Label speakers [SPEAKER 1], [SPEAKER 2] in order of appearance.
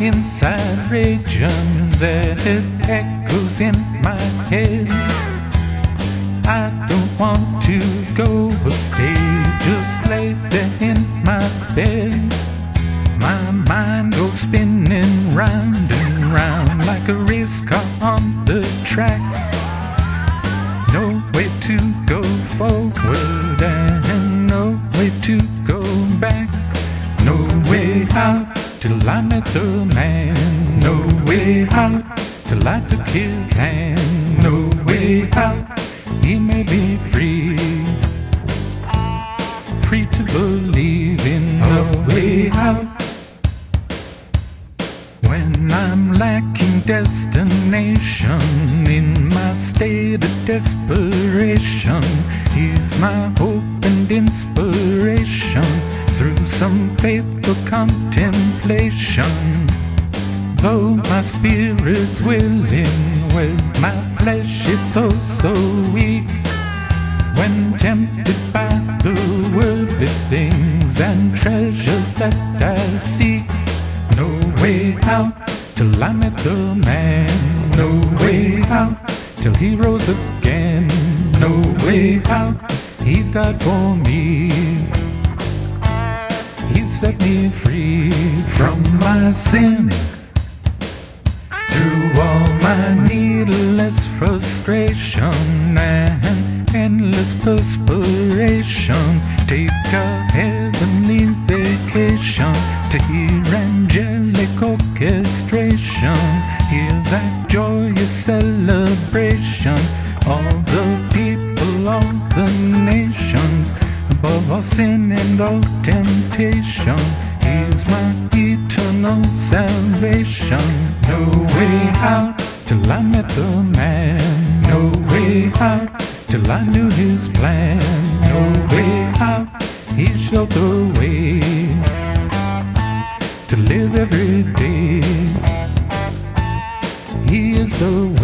[SPEAKER 1] inside region that it echoes in my head. I don't want to go or stay, just lay there in my bed. My mind goes spinning round and round like a race car on the track. No way to go forward and no way to go back. Way out till I met the man. No way out till I took his hand. No way out, he made me free. Free to believe in no way out. When I'm lacking destination in my state of desperation, He's my hope and inspiration through some faithful contemplation. Though my spirit's willing, with my flesh it's so so weak. When tempted by the worldly things and treasures that I seek, no way out till I met the man. No way out till he rose again. No way out, he died for me. He set me free from my sin. Through all my needless frustration and endless perspiration, take a heavenly vacation to hear angelic orchestration, hear that joyous celebration. All the people, of the nations, all sin and all temptation, is my eternal salvation. No way out till I met the man. No way out till I knew his plan. No way out, he showed the way to live every day. He is the